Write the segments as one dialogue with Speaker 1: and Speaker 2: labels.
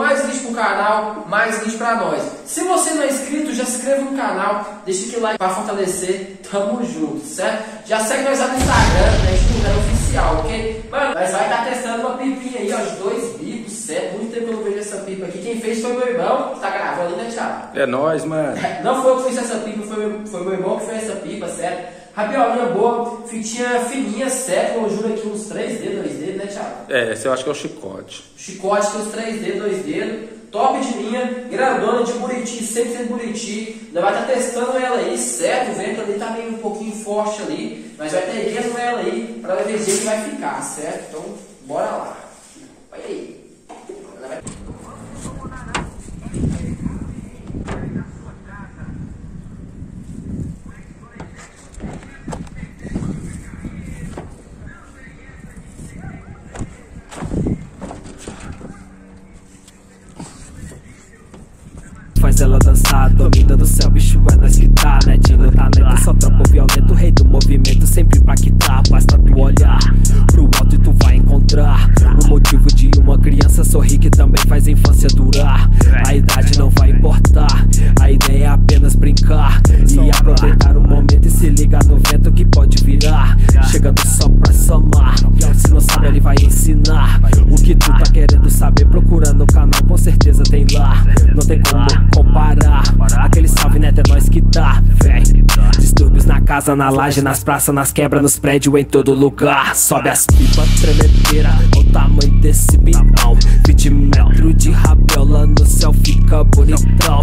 Speaker 1: mais vídeo pro canal, mais vídeo pra nós. Se você não é inscrito, já se inscreva no canal, deixa aquele like pra fortalecer, tamo junto, certo? Já segue nós lá no Instagram, né, Instagram oficial, ok? Mano, nós vai estar tá testando uma pipinha aí, ó, de dois bicos, certo? Muito tempo que eu não vejo essa pipa aqui. Quem fez foi meu irmão, que tá gravando, né, Thiago?
Speaker 2: É nóis, mano.
Speaker 1: Não foi eu que fiz essa pipa, foi meu, foi meu irmão que fez essa pipa, certo? Rabiolinha boa, fitinha fininha, certo? Eu juro aqui uns 3 dedos, 2 dedos, né, Thiago?
Speaker 2: É, esse eu acho que é o chicote.
Speaker 1: Chicote com uns 3 dedos, 2 dedos. Top de linha, grandona de Buriti, 100% Buriti. Ainda vai estar tá testando ela aí, certo? O vento ali tá meio um pouquinho forte ali. Mas vai ter erguendo ela aí pra ver que vai ficar, certo? Então, bora lá. Olha aí.
Speaker 3: Pra quitar Basta tu olhar. Pro alto e tu vai encontrar O motivo de uma criança sorrir Que também faz a infância durar. A idade não vai importar A ideia é apenas brincar E aproveitar o momento e se ligar no vento Que pode virar. Chegando só pra somar Se não sabe ele vai ensinar. O que tu tá querendo saber Procura no canal, com certeza tem lá. Não tem como casa, na laje, nas praças, nas quebras, nos prédios, em todo lugar. Sobe as pipas, tremedeira, o tamanho desse bitão. 20 metros de rabiola no céu, fica bonitão.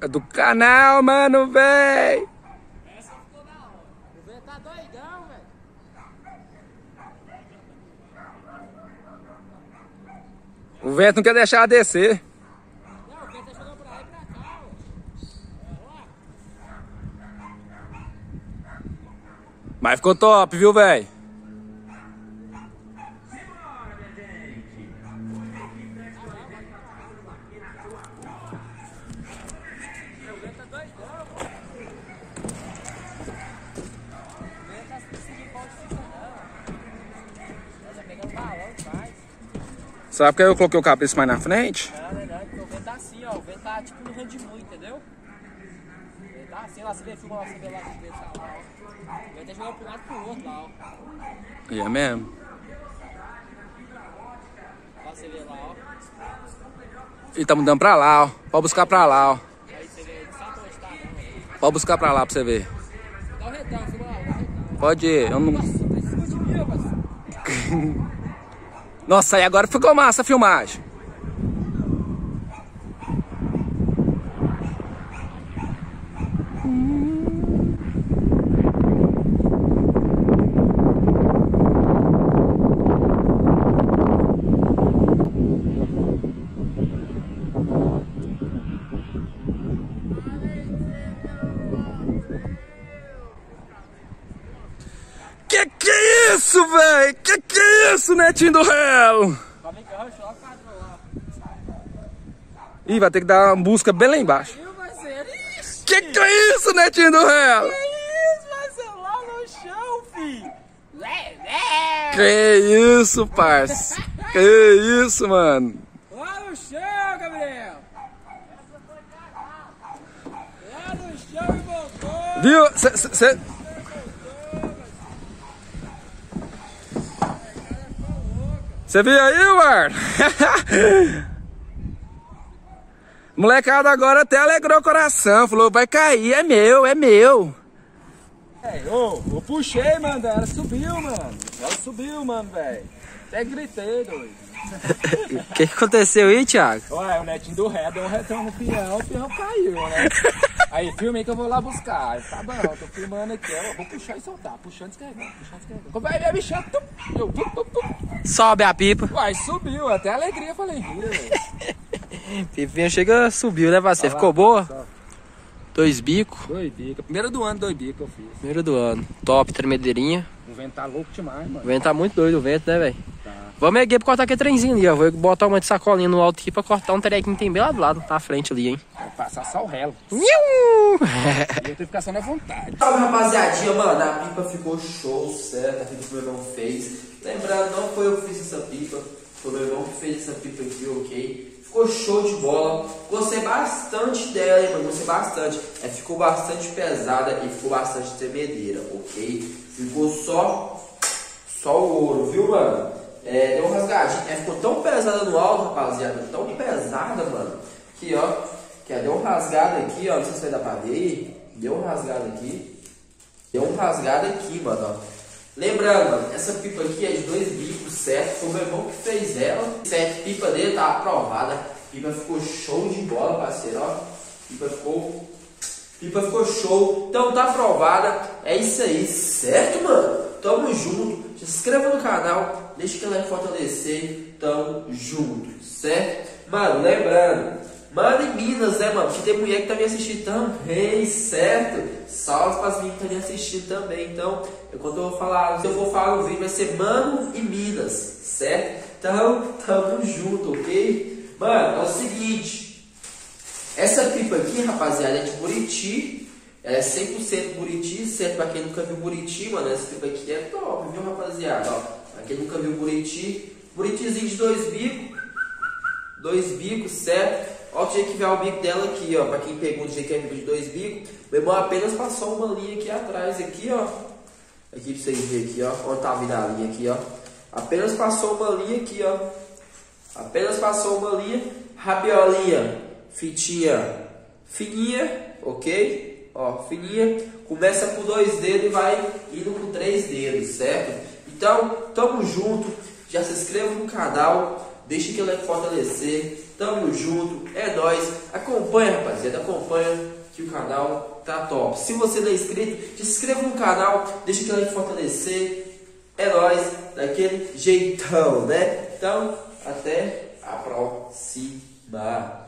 Speaker 3: É do canal,
Speaker 2: mano, véi. Essa ficou da hora. O velho tá doidão, velho. O vento não quer deixar descer. Não, o vento tá jogando pra lá e pra cá, ó. Mas ficou top, viu, velho? Sabe porque eu coloquei o capricho mais na frente?
Speaker 1: Não, não, porque o vento tá assim, ó. O vento tá tipo no rendimento, entendeu? O vento tá assim, lá, você vê, filma lá, você vê lá, você vê lá, ó. O vento tá jogando pro lado pro outro lá, ó.
Speaker 2: E é mesmo?
Speaker 1: Lá você vê lá, ó.
Speaker 2: E tá mudando pra lá, ó. Pode buscar pra lá, ó.
Speaker 1: Aí você vê, sabe onde tá, não.
Speaker 2: Pode buscar pra lá pra você ver.
Speaker 1: Dá o retão, filma lá, dá o retão.
Speaker 2: Pode ir, eu não...
Speaker 1: Nossa, tá em cima de mim, rapaz.
Speaker 2: Nossa, e agora ficou massa a filmagem. Isso, netinho do réu? Ih, vai ter que dar uma busca bem lá embaixo. Que que é isso, netinho do réu?
Speaker 3: isso, Marcelo? Lá no chão, filho.
Speaker 2: Que isso, parça? Que isso, mano?
Speaker 3: Lá no chão, Gabriel. Lá no chão e voltou.
Speaker 2: Viu? Cê, cê, cê... Você viu aí, mano? Molecada agora até alegrou o coração. Falou, vai cair, é meu, é meu.
Speaker 3: É, ô, eu puxei, mano. Ela subiu, mano. Ela subiu, mano, velho. Até gritei, doido.
Speaker 1: O que, que aconteceu aí, Thiago?
Speaker 3: Ué, o netinho do ré deu um retão no peão, o peão caiu, né? Aí, filme aí que eu vou lá buscar. Tá bom, tô filmando aqui, ó. Vou puxar e soltar. Puxando e descarregando, puxando e descarregando. Como vai, minha bicha? Tum, eu, tum, tum, tum.
Speaker 1: Sobe a pipa.
Speaker 3: Uai, subiu. Até alegria, falei.
Speaker 1: Pipinha chega, subiu, né, parceiro? Ficou boa? Dois bicos.
Speaker 3: Dois bicos. Primeiro do ano, dois bicos eu fiz.
Speaker 1: Primeiro do ano. Top, tremedeirinha.
Speaker 3: O vento tá louco demais, mano.
Speaker 1: O vento tá muito doido, o vento, né, velho? Vamos erguer pra cortar aquele trenzinho ali, ó. Vou botar uma de sacolinha no alto aqui pra cortar um trequinho que tem bem lá do lado, na frente ali, hein?
Speaker 3: Vai passar só o relo. Eu tenho que ficar só na vontade.
Speaker 1: Salve rapaziadinha, mano, a pipa ficou show, certo? A pipa que meu irmão fez. Lembrando, não foi eu que fiz essa pipa, foi meu irmão que fez essa pipa aqui, ok? Ficou show de bola. Gostei bastante dela, hein, mano? Gostei bastante. É, ficou bastante pesada e ficou bastante tremedeira, ok? Ficou só, só o ouro, viu, mano? É, deu um rasgadinho. É, ficou tão pesada no alto, rapaziada. Tão pesada, mano. Aqui, ó. Que é, deu um rasgado aqui, ó. Não sei se vai dar pra ver. Deu um rasgado aqui. Deu um rasgado aqui, mano, ó. Lembrando, mano, essa pipa aqui é de dois bicos, certo? Foi o meu irmão que fez ela. Certo? Pipa dele tá aprovada. Pipa ficou show de bola, parceiro, ó. Pipa ficou... Pipa ficou show. Então tá aprovada. É isso aí, certo, mano? Tamo junto. Se inscreva no canal. Deixa que like fortalecer. Tamo junto, certo? Mano, lembrando... Mano, em Minas, né, mano? Que tem mulher que tá me assistindo também, certo? Salve pras meninas que tá me assistindo também. Então, eu, quando eu vou falar, se eu for falar no vídeo, vai ser Mano e Minas, certo? Então, tamo junto, ok? Mano, é o seguinte. Essa pipa aqui, rapaziada, é de Buriti. Ela é 100% Buriti, certo? Pra quem nunca viu Buriti, mano, essa pipa aqui é top, viu, rapaziada? Ó, quem nunca viu Buriti, Buritizinho de dois bicos. Dois bicos, certo? Olha o jeito que vai o bico dela aqui, ó. Pra quem pergunta o jeito que é de dois bicos, meu irmão apenas passou uma linha aqui atrás, aqui, ó. Aqui pra vocês verem aqui, ó. Onde tá vindo a linha aqui, ó. Apenas passou uma linha aqui, ó. Apenas passou uma linha. Rabiolinha, fitinha fininha, ok? Ó, fininha. Começa com dois dedos e vai indo com três dedos, certo? Então, tamo junto. Já se inscreva no canal. Deixa aquele like fortalecer. Tamo junto. É nóis. Acompanha, rapaziada. Acompanha que o canal tá top. Se você não é inscrito, se inscreva no canal. Deixa aquele like fortalecer. É nóis. Daquele jeitão, né? Então, até a próxima.